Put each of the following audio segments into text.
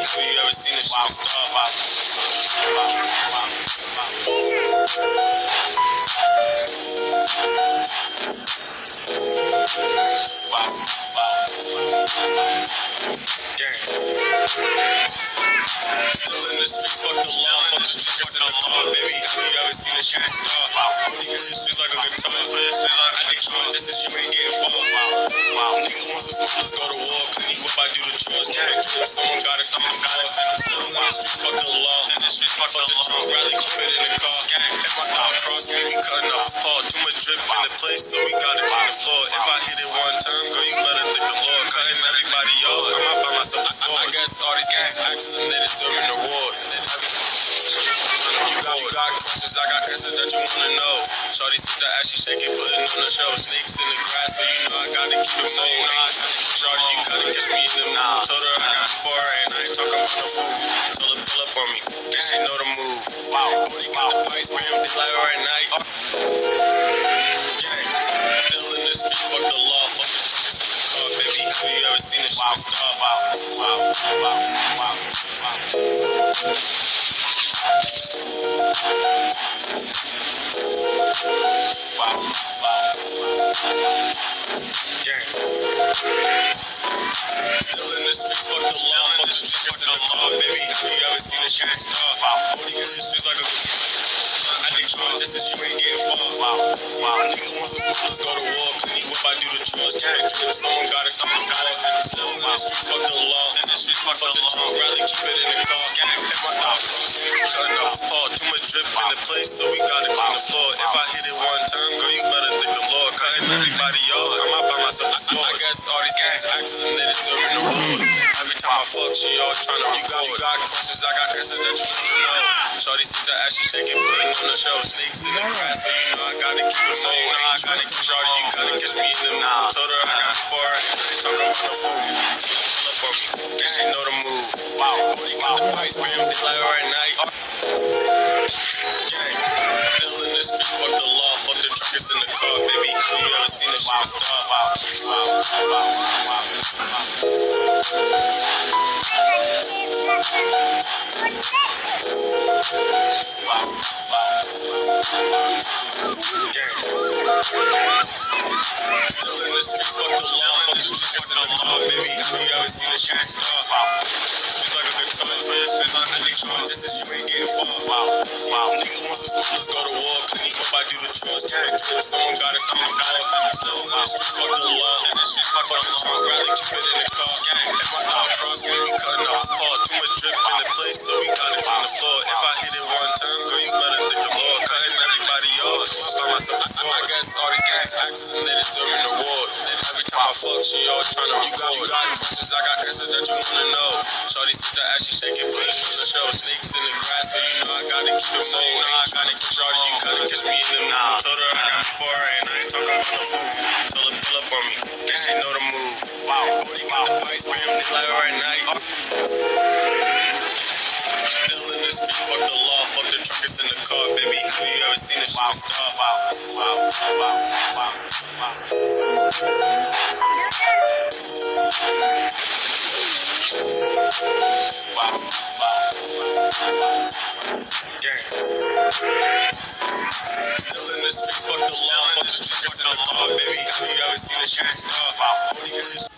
have you ever seen a shooting star? Gang. Still in the streets, fuck the law, baby, cutting off his paw. Too much drip in the place, so we gotta clean the floor. If I hit it one time, girl, you better thank the Lord. Cutting everybody off, I'm out by myself a sword. I guess all these niggas actors and they deserve an award. You got, you got questions, I got answers that you wanna know. Shorty sit the ass, she shake it, putting on the show. Snakes in the grass, so you know I gotta keep it moving. Shorty, you gotta catch me in the mood. Told her I got and I ain't talking about no food. Told her pull up on me, then she know the move. Wow, booty got the night. Still in the street, fuck the law, fuck the in the baby. Have you ever seen a shooting star? Wow, wow, wow, wow, wow. Gang. Still in the streets, fuck the law, fuck the truckers in the car, baby. Have you ever seen a shooting star? Only in the streets like a I think you this is you ain't getting far. Wow, wow. Nigga wants to smoke, let's go to war. Clean you up, I do the chores. Do the drip, someone gotta come to fall. Still in the streets, fuck the law. Fuck the drunk, rally, keep it in the car. If my dog cross, cutting off his paw. Too much drip in the place, so we I guess all these niggas actors and they deserve an award. Every time I fuck, she always tryna You got, you got questions, I got answers that you wanna know. Shorty sit the ass, she shake it, putting on the show. Snakes in the grass, so you know I gotta keep it moving. Ain't tryna get shorty, you gotta catch me in the mood. Told her I got I ain't talking about no food. Then she know the move. Wow, booty got the pipes, spray him like right night. Gang, still in the street, fuck the law, truckers in the car, baby. Have you ever seen a shooting star? Still in the streets, fuck the law, fuck the truckers in the car, baby. Have you ever seen a shooting star? Like a guitar. I think you this is you ain't getting far. To smoke, let's go to war. You up, I do the chores. Do the drip, someone gotta come to fall. Still in the streets, fuck the law. Fuck the drunk, rally, keep it in the car. If my dog cross, baby, cutting off his paw. Too much drip in the place, so we gotta clean the floor. If I hit it one time, girl, you better thank the Lord. Cutting everybody off, by myself a sword. I guess all these niggas actors and they deserve an award. Every time I fuck, she always tryna You got, you got questions, I got answers that you wanna know. Shorty sit the ass, she shake it, put it on the show. Snakes in the grass, so you know I gotta keep it moving. Ain't tryna get shorty, you gotta catch me in the mood. Told her I got her, and I ain't talking about no food. Told her pull up on me, then she know the move. Wow, booty got the pipes, spray him like right night. Still in the street, fuck the law, fuck the truckers in the car, baby. Have you ever seen a shooting star? Still in the streets, fuck the law, fuck the truckers in the car, baby. Have you ever seen a shooting star?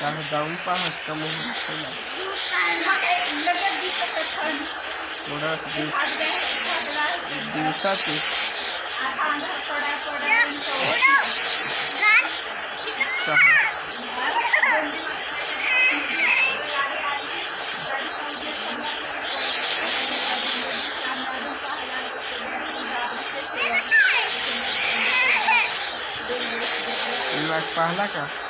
Carregar um parrascão mesmo que foi lá. थोड़ा दिवसा के पहला का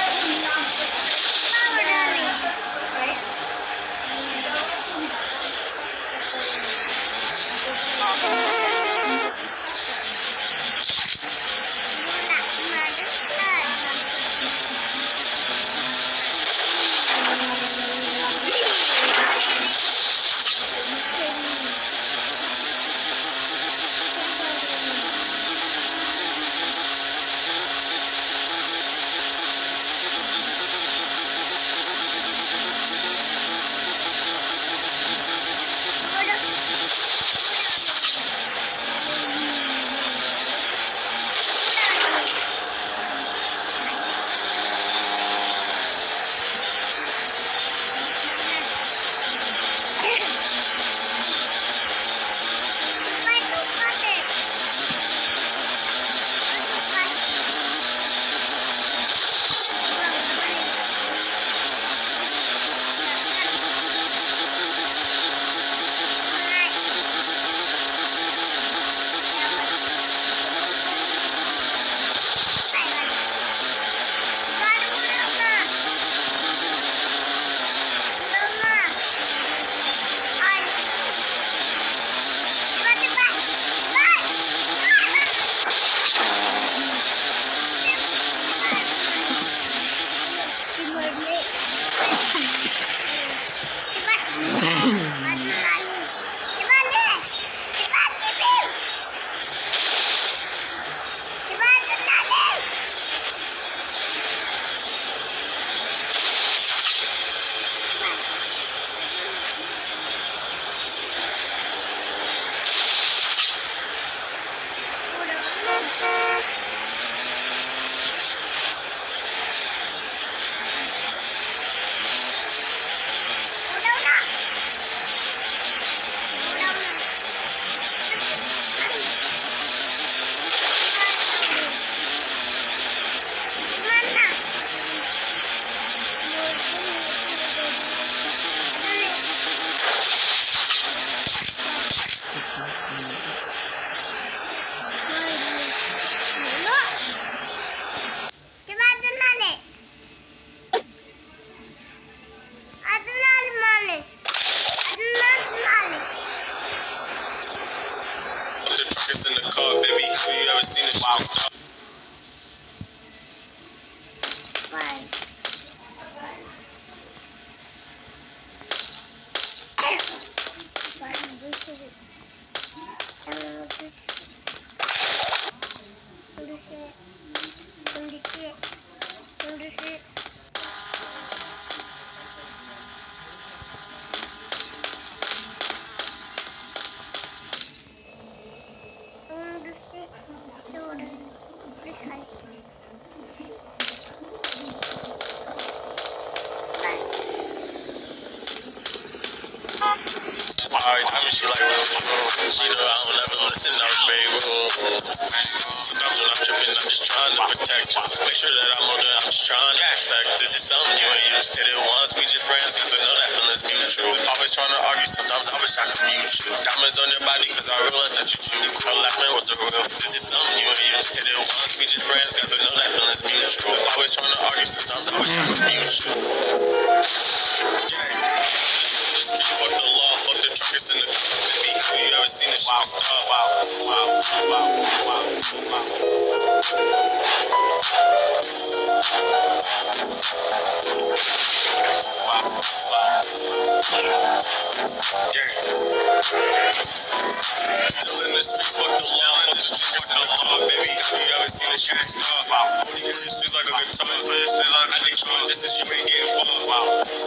She know I don't ever listen, very rude. Sometimes when I'm tripping, I'm just trying to protect you. Make sure that I'm older, I'm just trying to perfect. This is something you ain't used to. It once we just friends, got to know that feeling's mutual. Always trying to argue, sometimes I wish I could mute you. Diamonds on your body, cause I realize that you too. Her laughing was a real. This is something you ain't used to. It once we just friends, got to know that feeling's mutual. I always trying to argue, sometimes I wish I could mute you.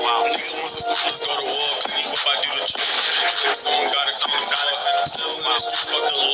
Wow, to let's go to war. If I do the trick, someone gotta come got it. Still in the streets, fuck the law.